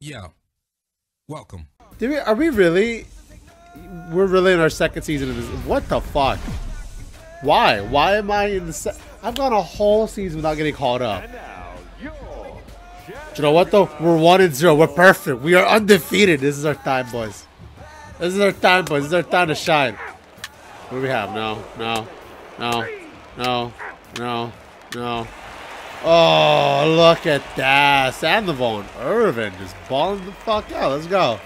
Yeah. Welcome. Did we, are we really? We're really in our second season of this. What the fuck? Why? Why am I in the? Se- I've gone a whole season without getting called up. You know what though? We're one and zero. We're perfect. We are undefeated. This is our time, boys. This is our time, boys. This is our time to shine. What do we have? No, no, no, no, no, no. Oh, look at that. Sandoval and Irvin just balling the fuck out. Let's go.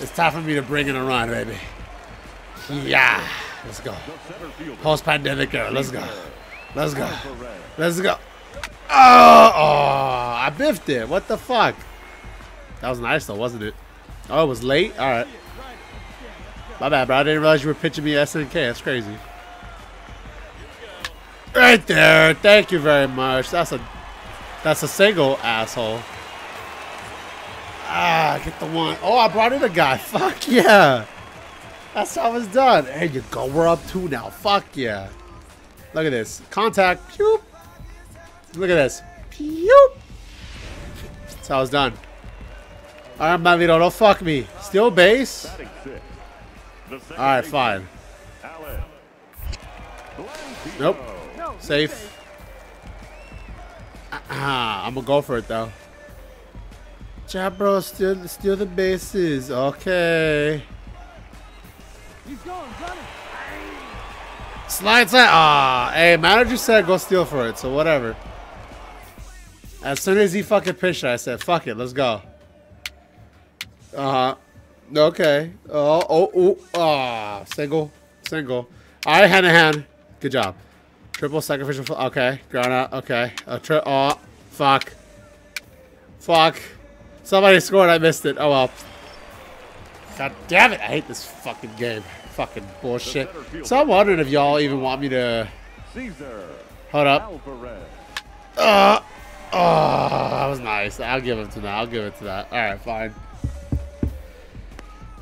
It's time for me to bring in a run, baby. Yeah. Let's go. Post pandemic era. Let's go. Let's go. Let's go. Oh, oh, I biffed it. What the fuck? That was nice though, wasn't it? Oh, it was late? Alright. My bad, bro. I didn't realize you were pitching me SNK. That's crazy. Right there. Thank you very much. That's a that's a single asshole. Ah, get the one. Oh, I brought in a guy. Fuck yeah. That's how it's done. There you go. We're up two now. Fuck yeah. Look at this. Contact. Pew. Look at this. Pew. That's how it's done. Alright, Malito, don't fuck me. Still base? Alright, fine. Nope. Safe. Ah, I'm gonna go for it though. Chat bro, steal, steal the bases. Okay. He's going, Slide side. Ah, hey, manager said go steal for it, so whatever. As soon as he fucking pitched it, I said, fuck it, let's go. Uh huh. Okay. Oh, oh, oh. Ah, single. Single. All right, hand in hand. Good job. Triple sacrificial. Okay. Ground out. Okay. A tri- oh, fuck. Fuck. Somebody scored. I missed it. Oh well. God damn it. I hate this fucking game. Fucking bullshit. So I'm wondering if y'all even want me to. Caesar. Hold up. Uh, oh, that was nice. I'll give it to that. I'll give it to that. All right, fine.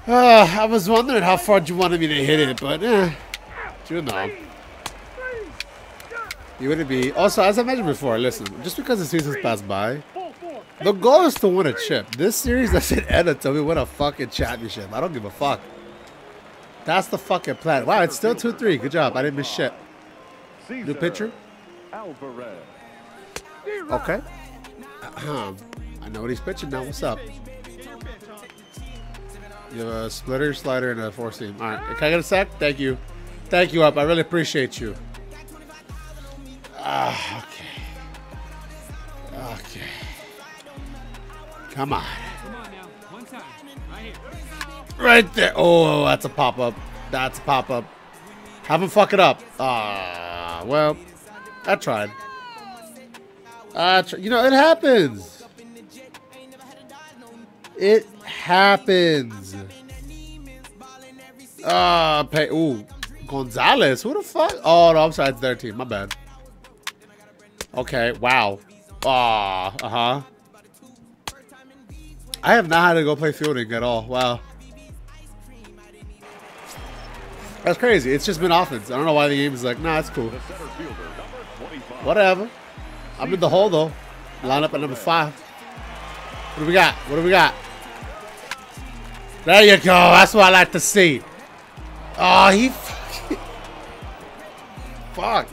Uh, I was wondering how far you wanted me to hit it, but eh, you know. You wouldn't be. Also, as I mentioned before, listen, just because the season's passed by, the goal is to win a chip. This series doesn't end until we win a fucking championship. I don't give a fuck. That's the fucking plan. Wow, it's still 2-3. Good job. I didn't miss shit. New pitcher? Okay. Uh-huh. I know what he's pitching now. What's up? You have a splitter, slider, and a four seam. All right. Can I get a sec? Thank you. Thank you, up. I really appreciate you. Ah, okay. Okay. Come on. Right there. Oh, that's a pop up. That's a pop up. Have him fuck it up. Ah, well, I tried. I tr- you know, it happens. It happens. Ah, pay. Ooh, Gonzalez. Who the fuck? Oh, no, I'm sorry. It's their team. My bad. Okay. Wow. Ah. Uh huh. I have not had to go play fielding at all. Wow. That's crazy. It's just been offense. I don't know why the game is like, nah, it's cool. Whatever. I'm in the hole though. Line up at number five. What do we got? What do we got? There you go. That's what I like to see. Oh, he. Fuck.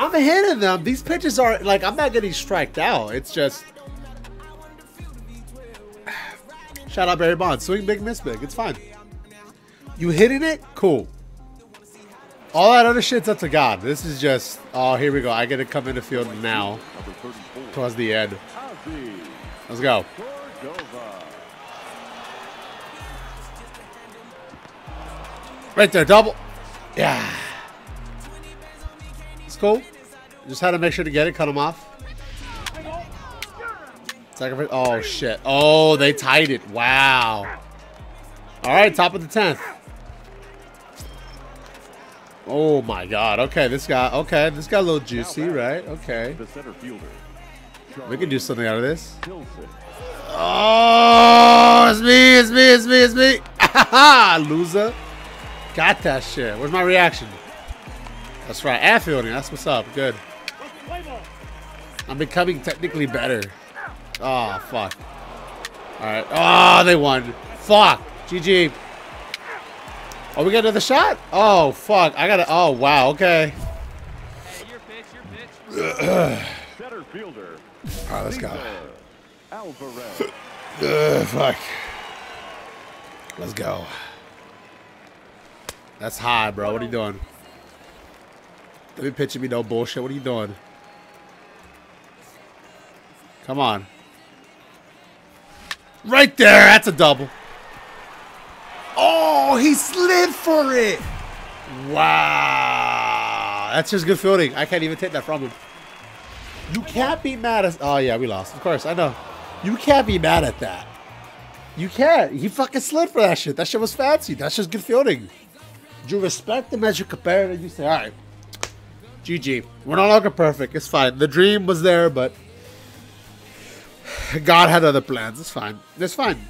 I'm hitting them. These pitches are like I'm not getting striked out. It's just. Shout out Barry Bonds. Swing big, miss big. It's fine. You hitting it? Cool. All that other shit's up to God. This is just, oh, here we go. I get to come in the field now. Towards the end. Let's go. Right there, double. Yeah. Cool. Just had to make sure to get it, cut him off. Sacrifice. Oh, shit. Oh, they tied it. Wow. All right, top of the 10th. Oh my god. Okay, this guy okay, this got a little juicy, right? Okay. The center fielder. We can do something out of this. Oh it's me, it's me, it's me, it's me. Loser. Got that shit. Where's my reaction? That's right. Air fielding, that's what's up. Good. I'm becoming technically better. Oh fuck. Alright. Oh, they won. Fuck. GG. Oh, we got another shot? Oh, fuck. I gotta. Oh, wow. Okay. Hey, your pitch, your pitch. Center fielder. Alright, let's go. Cesar Alvarez. Ugh, fuck. Let's go. That's high, bro. What are you doing? Let me pitching me no bullshit. What are you doing? Come on. Right there. That's a double. Oh, he slid for it. Wow. That's just good fielding. I can't even take that from him. You can't be mad at. Oh, yeah, we lost. Of course, I know. You can't be mad at that. You can't. He fucking slid for that shit. That shit was fancy. That's just good fielding. You respect him as you compare it and you say, all right, GG. We're no longer perfect. It's fine. The dream was there, but God had other plans. It's fine. It's fine.